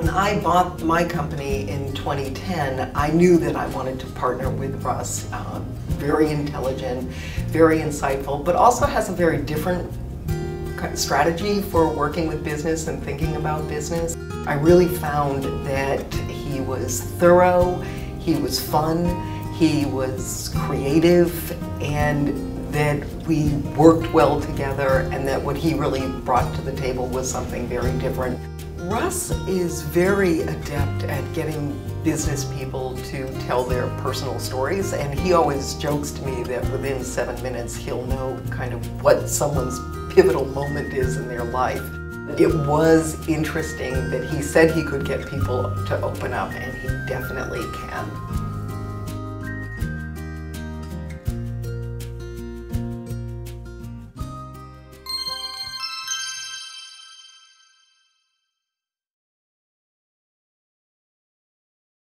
I bought my company in 2010, I knew that I wanted to partner with Russ. Uh, very intelligent, very insightful, but also has a very different strategy for working with business and thinking about business. I really found that he was thorough, he was fun, he was creative, and that we worked well together and that what he really brought to the table was something very different. Russ is very adept at getting business people to tell their personal stories and he always jokes to me that within seven minutes he'll know kind of what someone's pivotal moment is in their life. It was interesting that he said he could get people to open up and he definitely can.